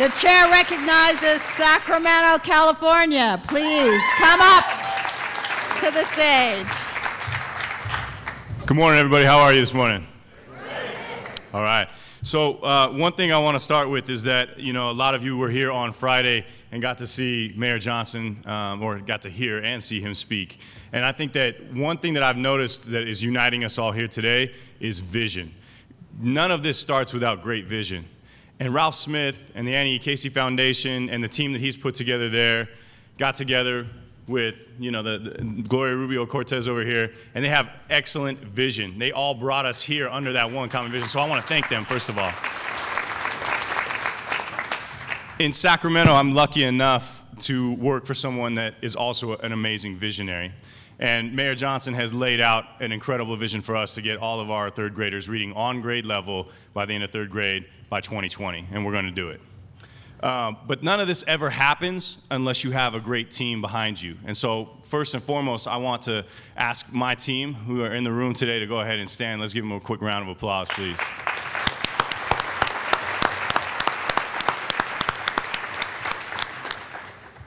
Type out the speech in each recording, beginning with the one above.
The chair recognizes Sacramento, California. Please come up to the stage. Good morning, everybody. How are you this morning? All right. So uh, one thing I want to start with is that you know a lot of you were here on Friday and got to see Mayor Johnson, um, or got to hear and see him speak. And I think that one thing that I've noticed that is uniting us all here today is vision. None of this starts without great vision. And Ralph Smith and the Annie Casey Foundation and the team that he's put together there got together with you know the, the, Gloria Rubio Cortez over here, and they have excellent vision. They all brought us here under that one common vision. So I want to thank them first of all. In Sacramento, I'm lucky enough to work for someone that is also an amazing visionary. And Mayor Johnson has laid out an incredible vision for us to get all of our third graders reading on grade level by the end of third grade by 2020, and we're going to do it. Uh, but none of this ever happens unless you have a great team behind you. And so, first and foremost, I want to ask my team who are in the room today to go ahead and stand. Let's give them a quick round of applause, please.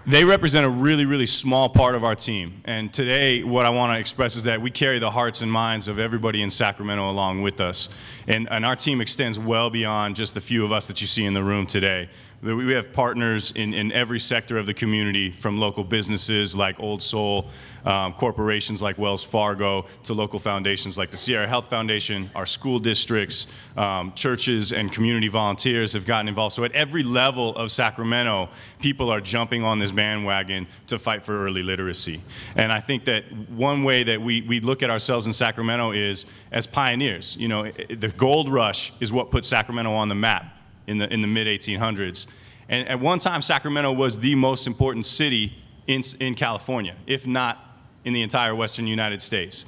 They represent a really, really small part of our team. And today, what I want to express is that we carry the hearts and minds of everybody in Sacramento along with us. And, and our team extends well beyond just the few of us that you see in the room today. We have partners in, in every sector of the community, from local businesses like Old Soul, um, corporations like Wells Fargo, to local foundations like the Sierra Health Foundation, our school districts, um, churches, and community volunteers have gotten involved. So at every level of Sacramento, people are jumping on this bandwagon to fight for early literacy. And I think that one way that we, we look at ourselves in Sacramento is as pioneers. You know, the gold rush is what put Sacramento on the map in the, in the mid 1800s. And at one time, Sacramento was the most important city in, in California, if not in the entire western United States.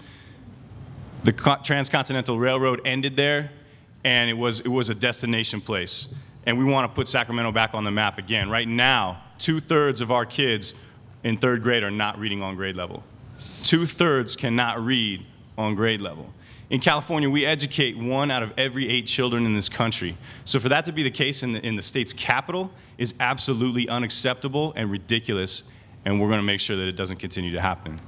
The Transcontinental Railroad ended there, and it was, it was a destination place. And we want to put Sacramento back on the map again. Right now, two thirds of our kids in third grade are not reading on grade level. Two thirds cannot read on grade level. In California, we educate one out of every eight children in this country. So for that to be the case in the, in the state's capital is absolutely unacceptable and ridiculous, and we're going to make sure that it doesn't continue to happen.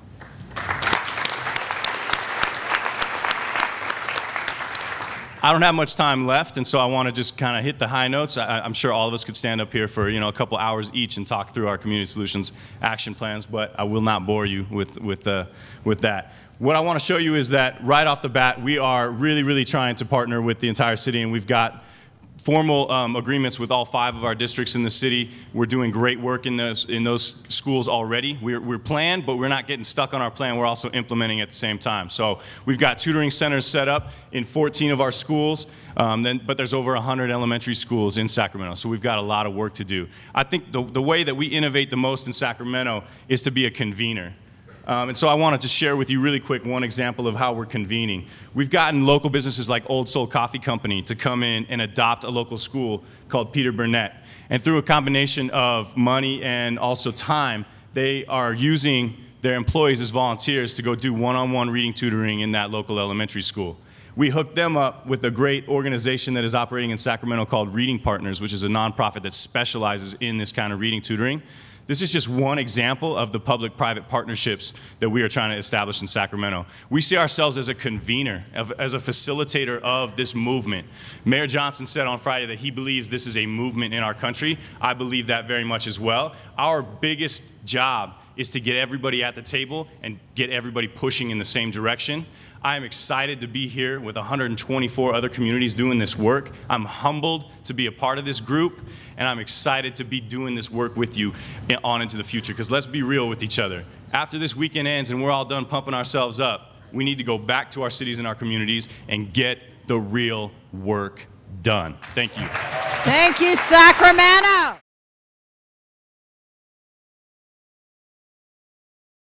I don't have much time left, and so I want to just kind of hit the high notes. I, am sure all of us could stand up here for you know a couple hours each and talk through our community solutions action plans, but I will not bore you with with uh, with that. What I want to show you is that right off the bat, we are really, really trying to partner with the entire city, and we've got formal um, agreements with all five of our districts in the city. We're doing great work in those, in those schools already. We're, we're planned, but we're not getting stuck on our plan. We're also implementing at the same time. So we've got tutoring centers set up in 14 of our schools, um, then, but there's over 100 elementary schools in Sacramento. So we've got a lot of work to do. I think the, the way that we innovate the most in Sacramento is to be a convener. Um, and so I wanted to share with you really quick one example of how we're convening. We've gotten local businesses like Old Soul Coffee Company to come in and adopt a local school called Peter Burnett. And through a combination of money and also time, they are using their employees as volunteers to go do one-on-one -on -one reading tutoring in that local elementary school. We hooked them up with a great organization that is operating in Sacramento called Reading Partners, which is a nonprofit that specializes in this kind of reading tutoring. This is just one example of the public-private partnerships that we are trying to establish in Sacramento. We see ourselves as a convener, as a facilitator of this movement. Mayor Johnson said on Friday that he believes this is a movement in our country. I believe that very much as well. Our biggest job is to get everybody at the table and get everybody pushing in the same direction. I am excited to be here with 124 other communities doing this work. I'm humbled to be a part of this group, and I'm excited to be doing this work with you on into the future. Because let's be real with each other. After this weekend ends and we're all done pumping ourselves up, we need to go back to our cities and our communities and get the real work done. Thank you. Thank you, Sacramento.